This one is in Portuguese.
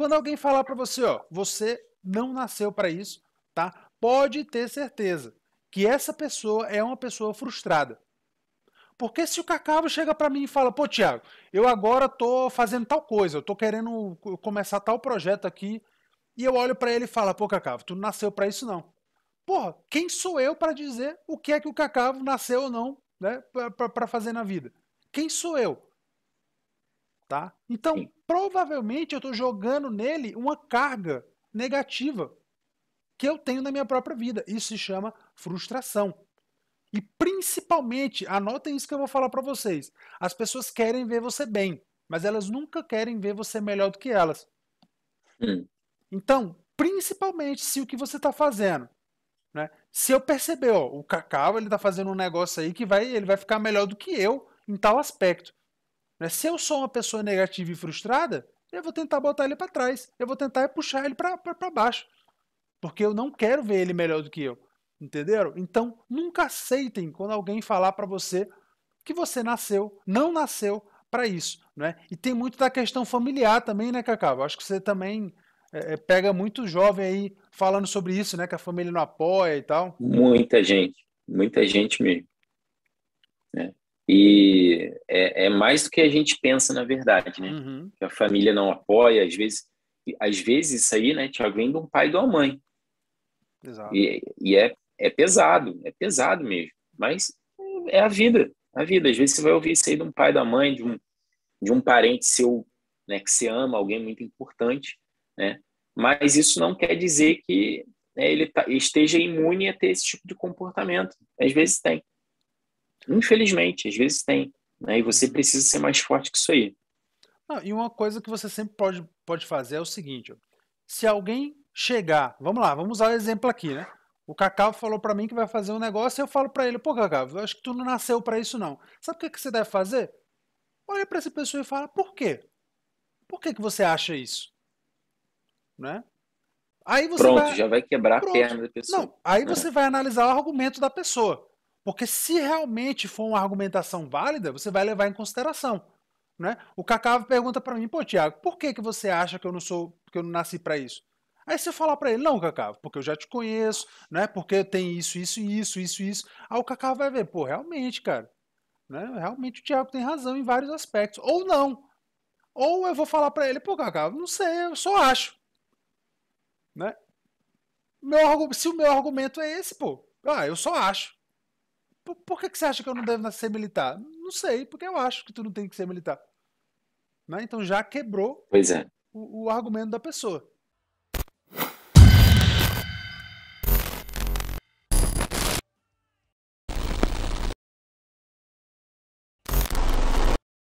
quando alguém falar para você, ó, você não nasceu para isso, tá? Pode ter certeza que essa pessoa é uma pessoa frustrada. Porque se o Cacavo chega para mim e fala, pô, Tiago, eu agora tô fazendo tal coisa, eu tô querendo começar tal projeto aqui, e eu olho para ele e falo, pô, Cacavo, tu não nasceu para isso não. Porra, quem sou eu para dizer o que é que o Cacavo nasceu ou não, né, para fazer na vida? Quem sou eu? Tá? Então, Sim. provavelmente eu estou jogando nele uma carga negativa que eu tenho na minha própria vida. Isso se chama frustração. E principalmente, anotem isso que eu vou falar para vocês. As pessoas querem ver você bem, mas elas nunca querem ver você melhor do que elas. Hum. Então, principalmente se o que você está fazendo, né? Se eu perceber, ó, o Cacau ele está fazendo um negócio aí que vai, ele vai ficar melhor do que eu em tal aspecto. Né? Se eu sou uma pessoa negativa e frustrada, eu vou tentar botar ele para trás. Eu vou tentar puxar ele para baixo. Porque eu não quero ver ele melhor do que eu. Entenderam? Então, nunca aceitem quando alguém falar para você que você nasceu, não nasceu para isso, né? E tem muito da questão familiar também, né, Cacau? Acho que você também é, é, pega muito jovem aí falando sobre isso, né? Que a família não apoia e tal. Muita gente, muita gente mesmo. E é, é mais do que a gente pensa, na verdade, né? Uhum. A família não apoia, às vezes, às vezes isso aí, né, Tiago, vem de um pai e de uma mãe. Exato. E, e é é pesado, é pesado mesmo. Mas é a vida, a vida. Às vezes você vai ouvir isso aí de um pai, da mãe, de um, de um parente seu, né, que você ama, alguém muito importante, né? Mas isso não quer dizer que né, ele tá, esteja imune a ter esse tipo de comportamento. Às vezes tem. Infelizmente, às vezes tem. Né? E você precisa ser mais forte que isso aí. Não, e uma coisa que você sempre pode, pode fazer é o seguinte: ó, se alguém chegar, vamos lá, vamos usar o exemplo aqui, né? O Cacau falou para mim que vai fazer um negócio e eu falo para ele, pô, Cacau, eu acho que tu não nasceu para isso não. Sabe o que, que você deve fazer? Olha para essa pessoa e fala, por quê? Por que, que você acha isso? Né? Aí você Pronto, vai... já vai quebrar Pronto. a perna da pessoa. Não, aí você vai analisar o argumento da pessoa. Porque se realmente for uma argumentação válida, você vai levar em consideração. Né? O Cacau pergunta para mim, pô, Tiago, por que, que você acha que eu não sou, que eu não nasci para isso? Aí você falar para ele, não, Cacau, porque eu já te conheço, né? Porque tem isso, isso, isso, isso, isso. Aí o Cacau vai ver, pô, realmente, cara. Né? Realmente o Thiago tem razão em vários aspectos. Ou não. Ou eu vou falar para ele, pô, Cacau, não sei, eu só acho. Né? Meu, se o meu argumento é esse, pô, ah, eu só acho. Por, por que, que você acha que eu não devo ser militar? Não sei, porque eu acho que tu não tem que ser militar. Né? Então já quebrou é. o, o argumento da pessoa.